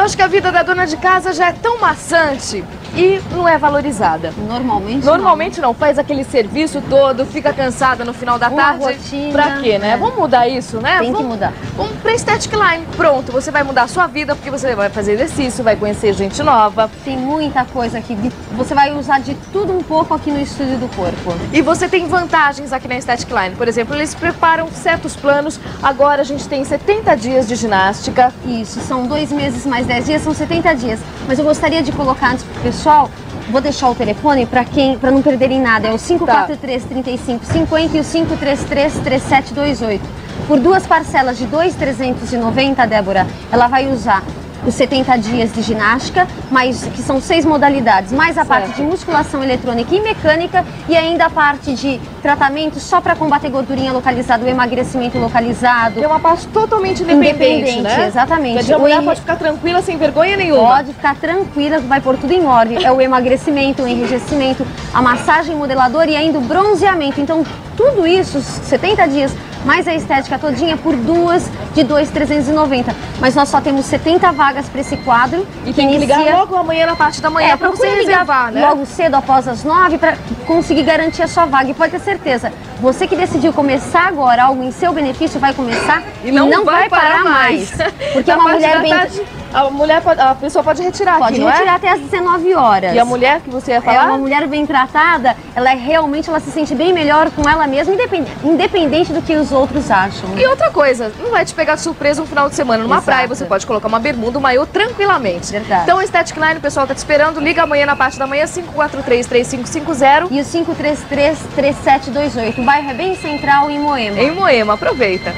Eu acho que a vida da dona de casa já é tão maçante e não é valorizada. Normalmente Normalmente não. faz aquele serviço todo, fica cansada no final da Uma tarde. rotina, pra quê, né? é. Vamos mudar isso, né? Tem que Vamos- mudar. Vamos pra Aesthetic Line. Pronto, você vai mudar a sua vida porque você vai fazer exercício, vai conhecer gente nova. Tem muita coisa aqui. Você vai usar de tudo um pouco aqui no Estúdio do Corpo. E você tem vantagens aqui na Aesthetic Line. Por exemplo, eles preparam certos planos. Agora a gente tem 70 dias de ginástica. Isso, são dois meses mais 10 dias, são 70 dias. Mas eu gostaria de colocar antes pro pessoal, vou deixar o telefone para quem, para não perderem nada, é o 543 35 50 e o 533 3728. Por duas parcelas de 2,390, Débora, ela vai usar os 70 dias de ginástica, mais, que são seis modalidades, mais a parte de musculação eletrônica e mecânica e ainda a parte de tratamento só para combater gordurinha localizada, o emagrecimento localizado. É uma parte totalmente independente, Independente, né? exatamente. Quer dizer, a O mulher Henri- pode ficar tranquila, sem vergonha nenhuma. Pode ficar tranquila, vai pôr tudo em ordem. É o emagrecimento, o enrijecimento, a massagem modeladora e ainda o bronzeamento. Então, tudo isso, os 70 dias, mais a estética todinha por duas de 2,390. Mas nós só temos 70 vagas para esse quadro. E tem que ligar logo amanhã na parte da manhã é, pra você reservar, né? logo cedo após as nove para conseguir garantir a sua vaga. E pode ter certeza, você que decidiu começar agora algo em seu benefício vai começar E não, vai, parar mais. Porque Na uma mulher bem tarde, a mulher pode- a pessoa pode retirar pode aqui, não retirar é? até às 19 horas. E a mulher que você ia É falar? uma mulher bem tratada, ela é realmente ela se sente bem melhor com ela mesma, independente, independente do que os outros acham. E outra coisa, não vai te pegar de surpresa um final de semana numa Exato. praia, você pode colocar uma bermuda, um maiô tranquilamente. Verdade. Então, Aesthetic Line, o pessoal tá te esperando, liga amanhã na parte da manhã, 543-3550, E o 533-3728, o bairro é bem central em Moema. em Moema, aproveita.